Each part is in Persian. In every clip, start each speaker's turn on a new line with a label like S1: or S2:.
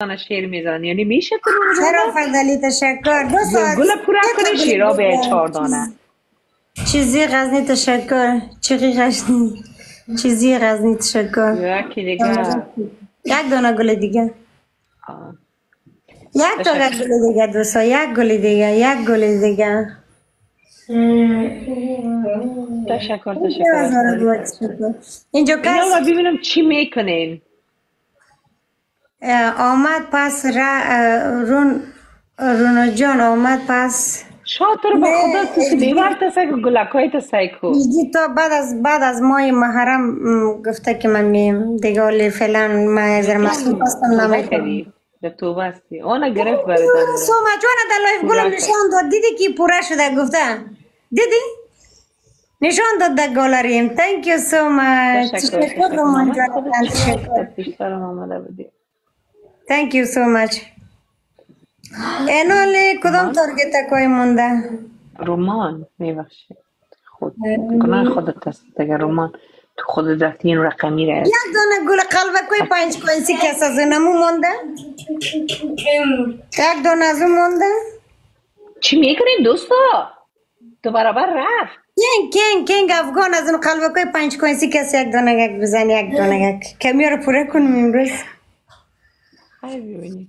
S1: دانه شیر می‌زنن. یعنی میشه
S2: چرا فضلی تشکر؟ دو ساعت
S1: گل پورا کنی شیرا به. چهار دانه.
S2: چیزی غزنی تشکر. چیزی غزنی؟ چیزی غزنی تشکر.
S1: یکی دیگه؟
S2: یک دانه گل دیگه. یک تا گل دیگه دوستا. یک گل دیگه. یک گل دیگه.
S1: تشکر تشکر.
S2: اینجا کس
S1: رو ببینم چی می‌کنین.
S2: آمد پس رون رونا جان آمد پس
S1: شاطر به خدا تو سلیور تسای که گلکای تسای کو.
S2: دیدی تا بعد از بعد از ماه محرم م، گفته که من میم دیگه ولی فعلا من از مسئول هستم نمی‌کنم
S1: در توبه هستی. آنها گرفت بردن
S2: سو مچوانا در لایف گلم نشان داد. دیدی که پورا شده؟ گفته. دیدی؟ نشان داد در گالریم. You so much.
S1: تشکر
S2: رومان جان. تشکر
S1: پیشترم آمده بودی.
S2: Thank you so much. اینالی کدام تارگت کوی مونده
S1: رومان میبخشی خود گناه خودت است دیگه رومان تو خودت رفتی این رقمی را
S2: یک دانه گل قلب کوی پنج کوینسی کس از اونمو مونده یک دانه از اون مونده
S1: چی می‌کنین دوستا تو برابر رفت
S2: کینگ کینگ کینگ افغان از اون قلب کوی پنج کوینسی کس یک دانه یک بزن یک دانه یک کمی رو پوره کنم امروز
S1: خیلی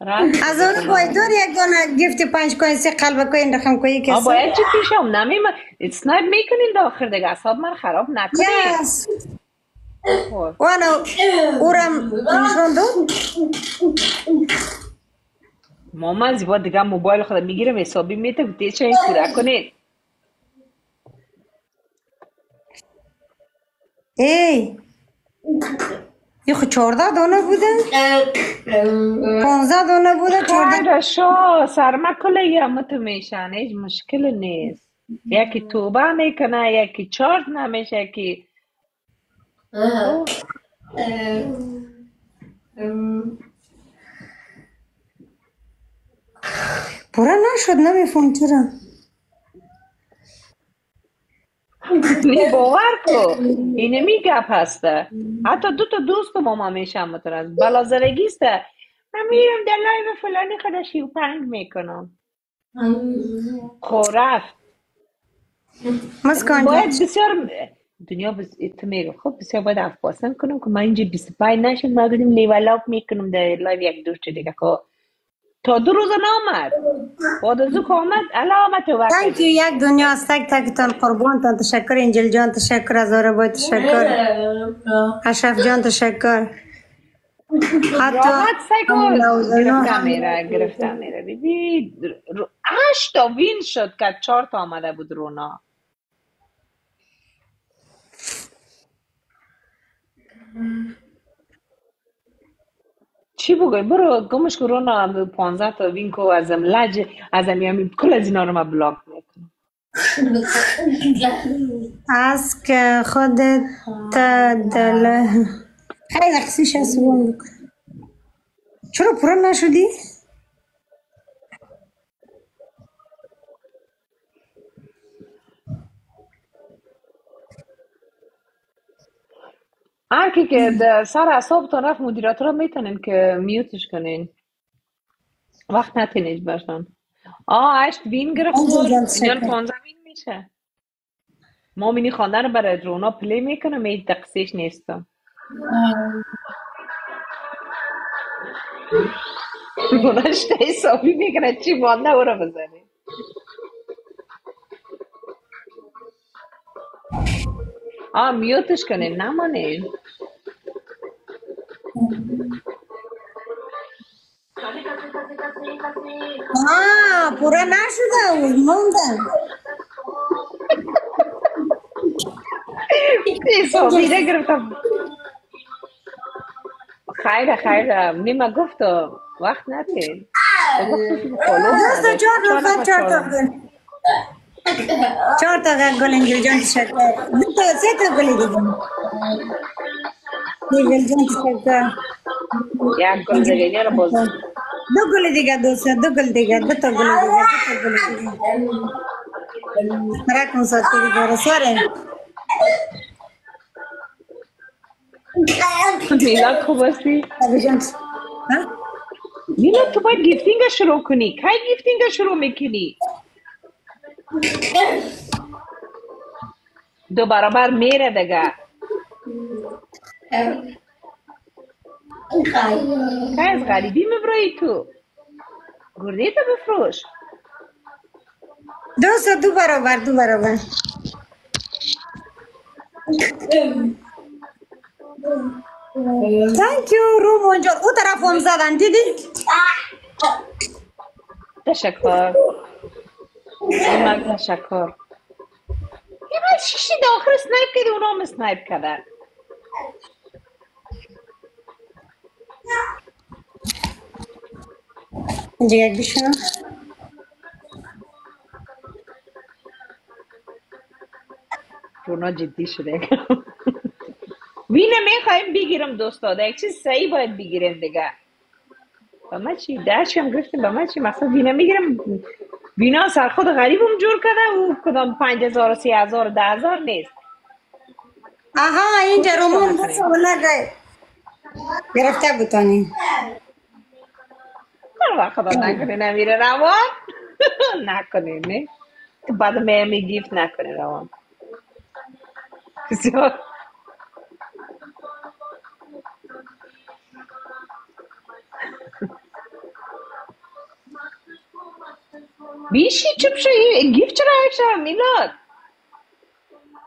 S2: از اون باید دار یک دانه گیفت پنج کوینسی قلب کوی این رقم کوی
S1: آه
S2: کسی
S1: باید چی پیشم نمیم اسنایپ می‌کنین دا آخر دیگه اصاب من خراب نکنین خب.
S2: وانا اورم نشان داد
S1: ماما زیبا دیگه موبایل خود می‌گیرم حسابی میته تیز این پورا کنید
S2: ای یه خود چارده دانه بوده؟ پانزده دانه بوده چارده
S1: خیر شو سرما کل یمت میشن هیچ مشکل نیست. یکی توبه می‌کنه یکی چارج نمیشه یکی
S2: پورا نشد نمیفهم چرا
S1: نی باور کو اینه می گپ هسته. حتی دو تا دوست که ماما میشم مترز بلازرگی است. من میرم در لایو فلانی خدا شیو پنگ می‌کنم خب رفت.
S2: مسکان
S1: باید بسیار دنیا بس... تو میگو. خب بسیار باید افغانستان کنم که من اینجا 25 نشد ما گفتیم لیول اپ می‌کنم در لایو یک دوست دیگه. که تا دو روز نامد. بعد از که آمد الا آمد تو
S2: تhank
S1: وقت
S2: you. یک دنیا از تک تکتان قربانتان تشکر. انجل جان تشکر. از آره تشکر. اشرف جان تشکر. حتی هم
S1: میره گرفته میره. دیدی؟ رو- هشت تا وین شد که چهار تا آمده بود رونا. چی بگوی؟ برو گمش که رونا پانزه تا وین کو ازم لج ازم یمی کل از اینا رو ما بلاک می‌کنم.
S2: از که خودت دل خیلی خسیش بکن چرا پورا نشدی؟
S1: هر کی که در سر اعصابتون رفت مدیراتورا می‌تونین که میوتش کنین وقت نتینید باشن آه هشت وین گرفت
S2: تشکر
S1: پانزه وین میشه ما مینی خواندن برای رونا پلی می‌کنم هیچ دقیقش نیستم روناش حسابی می‌کنه چی مانده او رو بزنی آه میوتش کنین نمانین
S2: آه پورا نشده بود موندم.
S1: حسابی نگرفتم خیر خیر نیمه گفتم وقت
S2: دوستا
S1: نداشت
S2: چهار نفر چهار تا. گل. چهار تا گل انجل جان تشکر دو تا سه تا گل دیگه. انجل جان تشکر
S1: یک گل دیگه اینا رو باز
S2: دو گل دیگه دوستا دو گل دیگه دو تا گل دیگه دو تا گل دیگه رقم ساعتی دیگه رو سواره
S1: میلاد خوب هستی
S2: ابی جان ها
S1: میلا تو باید gifting شروع کنی کی gifting شروع می‌کنی دو برابر میره دیگه که از غریبی میبرایی تو. گرده تو بفروش.
S2: دوست دو برابر دو برابر. تانک یو رومون جان او طرف هم زدن دیدی؟
S1: تشکر. ایمان تشکر. یه باید شیشی داخل سنایپ کرده اونا هم سنایپ کرده
S2: اینجا یک بشنو
S1: رونا جدی شده وینه می‌خوایم بگیرم دوستا یک چیز صحیح باید بگیریم دیگه با ما چی درچی هم گرفتیم با ما چی مثلا وینه می‌گیرم وینا سر خود غریبم جور کرده و کدام پنج هزار و سی هزار و ده هزار نیست
S2: آها اینجا رومون بس نگه گرفته
S1: وقت خدا نکنه نمیره روان. نکنه نه. بعد میامی گیفت نکنه روان. بسیار. بیشی چوب شوی گیفت چرا میلاد؟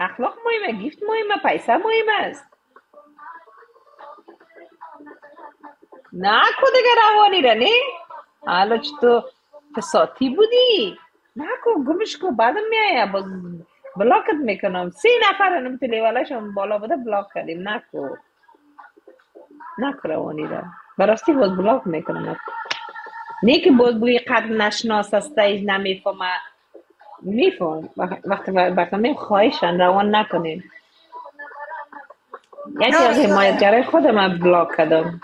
S1: اخلاق مهمه گیفت مهمه پیسه مهم است. نکو دیگه روانی را نه حالا چه تو فساتی بودی نکو گمش کو بعدم میایه باز بلاکت می‌کنم سه نفر هم تو لیوالشون بالا بوده بلاک کردیم نکو نکو روانی را براستی باز بلاک می‌کنم نه که باز بوی قد نشناس است نمی‌فهمه میفهم وقتی وقتی میم خواهشن روان نکنین یکی از حمایتگرای خودم بلاک کردم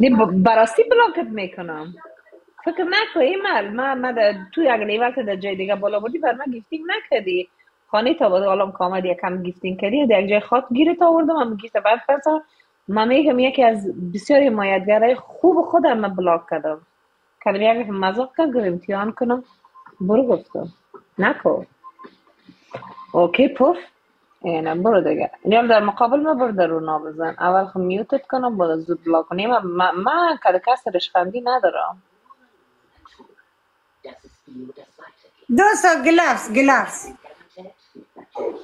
S1: نه براستی بلاکت می‌کنم. فکر نکن ایمال ما ما اگه لیول که در جای دیگه بالا بودی بر من گیفتینگ نکردی. خانه تا بود حالا کامل یکم گیفتینگ کردی در جای خاط گیرت آوردم هم گیفت بعد فرسا من میگم یکی از بسیاری حمایتگرای خوب خودم بلاک کردم. کدم یک مزاق کرد گفت امتحان کنم. برو گفتم. نکن. اوکی پف. اینه برو دیگه نیام در مقابل ما برو در رونا بزن اول خب میوتت کنم بالا زود بلاک کنیم من من کد کس رشخندی ندارم
S2: دوست گلافز گلافز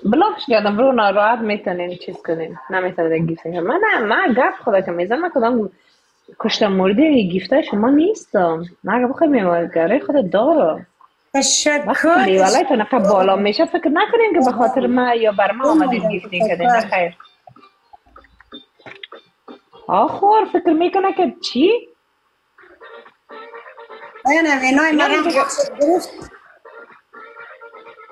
S1: بلاکش کردم رونا راحت می‌تونین چیز کنین نمی‌تونین گیفت من نه من گپ خدا که میزن من کدام کشتم مورد گیفته شما نیستم. من اگه بخوای میوالگره خود دارم
S2: تشکر.
S1: لیوالای تو نقب بالا میشه. فکر نکنین که به خاطر من یا بر من آمدین گیفتین کردین نه خیر. آخور فکر می‌کنه که چی؟
S2: اینه وینای
S1: نه
S2: مرم. گرفت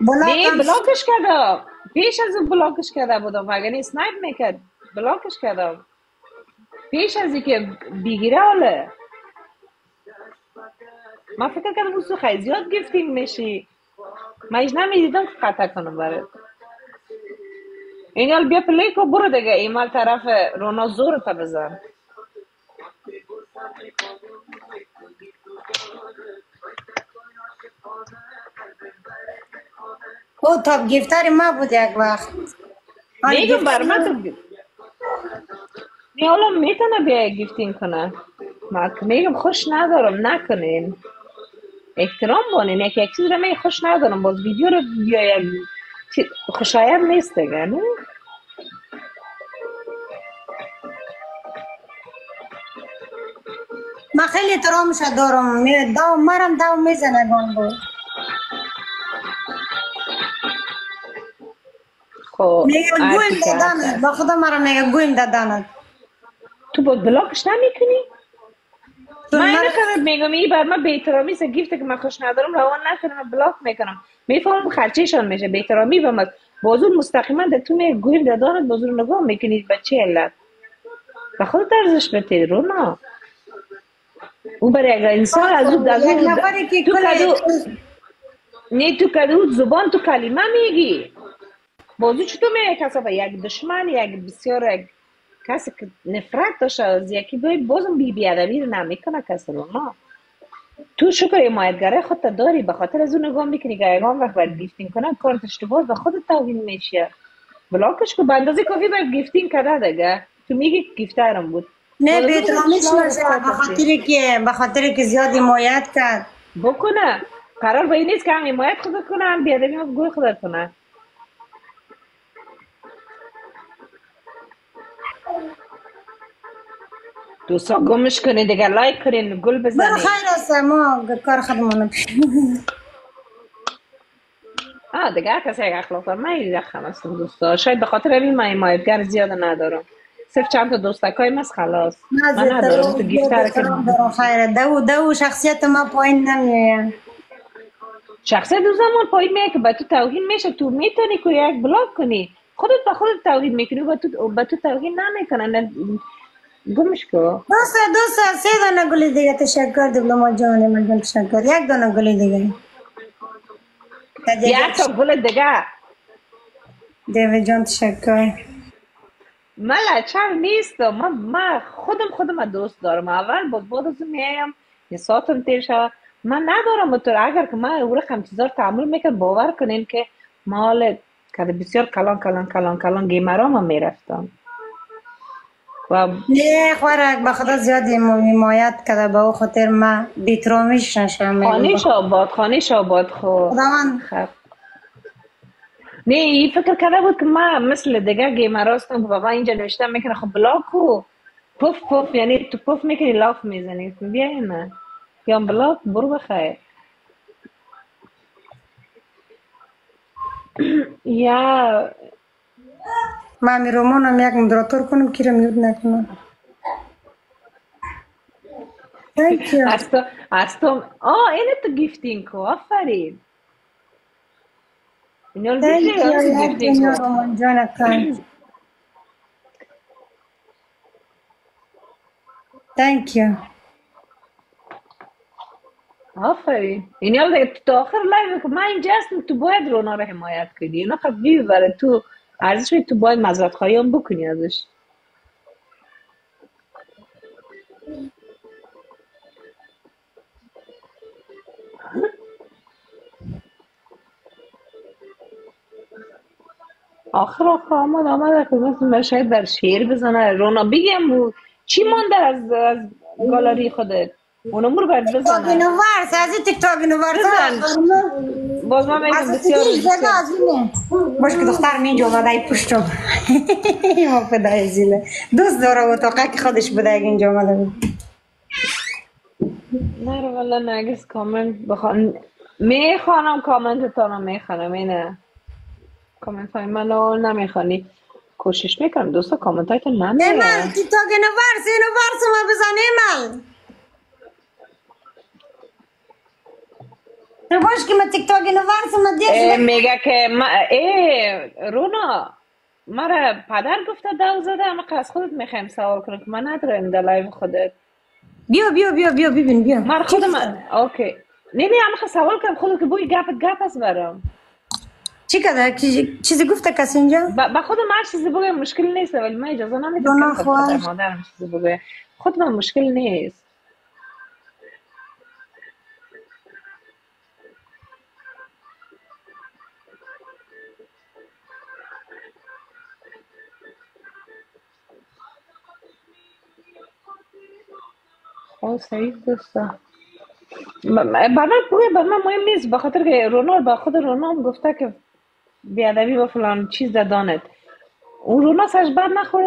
S1: نه بلاکش. کردم پیش از اون بلاکش کرده بودم. اگر سنایپ می‌کرد. بلاکش کردم پیش از اینکه بگیره حاله. من فکر کردم اون سو خیلی زیاد گیفتینگ میشی من ایش نمی‌دیدم که قطع کنم برات. این بیا پلی کو برو دیگه. ایمال طرف رونا زور تا بزن.
S2: او تاپ گیفتاری ما بود یک وقت.
S1: میگم بر من تو نه حالا می‌تونه بیا گیفتینگ کنه. من میگم خوش ندارم نکنین. احترام بانین یک یک چیز رو می خوش ندارم باز ویدیو رو چی- خوشایند نیست دیگه نه؟
S2: من خیلی احترامش دارم. دو مرم دو می‌زنه گانگو
S1: خب
S2: میگه گویم
S1: هست.
S2: با خدا مرا میگه گویم دادنت
S1: تو باز بلاکش نمی‌کنی من اینو که میگم این بر من بی‌احترامی است گیفت که من خوش ندارم روان نکنم من بلاک می‌کنم. می‌فهمم خرچهشان میشه بی‌احترامی به من. بازور مستقیما در تو می گویم دادانت بازور نگاه می‌کنید به چه علت. و خود ارزش بتید رو نه او برای اگر انسان از او از او تو کدو نه تو کدو زبان تو کلمه میگی. بازو چطور میگه کسا یک دشمن یک بسیار یک کسی که نفرت داشته از یکی باید بازم بی بیادبی رو نمی‌کنه کسی رو نه تو شکر حمایتگره خودت داری به خاطر از اون نگاه می‌کنی که یگان وقت باید گیفتین کنه کارت اشتباه به خودت توهین میشه بلاکش که به اندازه کافی باید گیفتین کرده دیگه تو میگی گیفترم بود
S2: نه
S1: حالا
S2: بیترامیش
S1: بگو
S2: نشه
S1: شلوارش
S2: به
S1: کار
S2: خاطر که به خاطر که زیاد حمایت کرد
S1: بکنه قرار به این نیست که هم حمایت خودت کنه هم بیادبی هم گوی خودت کنه دوستا گمش کنین دیگه لایک کنین گل
S2: برو
S1: بزنین
S2: خیر است ما کار خودمون
S1: آه دیگه هر کسی یک اخلاق داره. من این رقم هستم دوستا. شاید به خاطر همین من حمایتگر زیاد ندارم. صرف چند تا دوستکای مست خلاص.
S2: من
S1: ندارم. تو گیفتر که
S2: دارم. خیره دو دو شخصیت ما پایین نمیه.
S1: شخصیت دو زمان پایین میه که به تو توهین میشه. تو می‌تونی که یک بلاک کنی. خودت به خودت توهین می‌کنی و به تو توهین نمی‌کنن. گمش کو
S2: دوست دوست سه دانه گلی دیگه تشکر دیپلمات جان من جان تشکر یک دانه گلی دیگه
S1: یک تا گل دیگه
S2: دیوی جان تشکر
S1: من لچر نیستم من, من خودم خودم دوست دارم اول باز بعد از میایم یه ساعتم تیر شود من ندارم تو اگر که من او رقم چیزا رو تحمل می‌کنم باور کنین که مال که بسیار کلان کلان کلان کلان گیمرام هم می‌رفتم و
S2: نه خوارک به خدا زیاد حمایت کرده به او خاطر ما بیترامیش نشم.
S1: خانیش آباد خانیش آباد خو
S2: خداوند.
S1: خب. نه این فکر کرده بود که من مثل دیگه گیمر هستم که بابا اینجا نوشته می‌کنه خب بلاک کو پف پف یعنی تو پف می‌کنی لاف می‌زنی. بیا نه یا بلاک برو بخیر. یا
S2: مدراتور کنم که رو میود نکنم Thank you.
S1: از تو آه اینه تو گیفتین کو آفرین اینا رو گیفتین کو
S2: Thank you.
S1: آفرین این یاد دیگه تو آخر لایو که من اینجا هستم تو باید رونا رو حمایت کنی اینا خب بیبره تو ارزش تو باید مذرت خواهی هم بکنی ازش. آخر آخر آمد آمد که شاید در شیر بزنه. رونا بگم بود چی مانده از از گالری خودت؟ اونم رو باید
S2: تاک
S1: بزنه
S2: اینوارس از این تیک تاک اینوارس
S1: بزن. باز من میگم بسیار
S2: از اینه باش که دختر اینجا آمده ای پشتم ما فدای زیله. دوست داره و تاقه که خودش بوده اگه اینجا آمده بود.
S1: نه رو والا نرگس کامنت بخوان. می‌خوانم کامنت تانو می‌خوانم اینه کامنت های منو نمی‌خوانی. کوشش می‌کنم دوستا کامنت های تو
S2: نه
S1: نمیه
S2: من تیک تاک اینوارس اینوارس ما بزنه تو باش که من تیک تاک اینوارس ما
S1: اه،
S2: دیگه
S1: میگه که ما ای رونا مرا پدر گفته دو زده اما از خودت می‌خوایم سوال کنم که من ندارم در لایو خودت
S2: بیا بیا بیا بیا ببین بیا
S1: من خودم اوکی نه نه اما سوال کنم خودت که بوی گپت گپ است برام
S2: چی کی- چیزی گفته کسی اینجا
S1: با خودم هر چیزی بگم مشکل نیست ولی من اجازه نمیدم که
S2: نخواه.
S1: خود مادرم چیزی بگه خود من مشکل نیست سعید دوستا برای بگه برای من مهم نیست به خاطر که رونا با خود رونا گفته که بیادبی و فلان چیز دانت اون رونا سرش بد نخوره.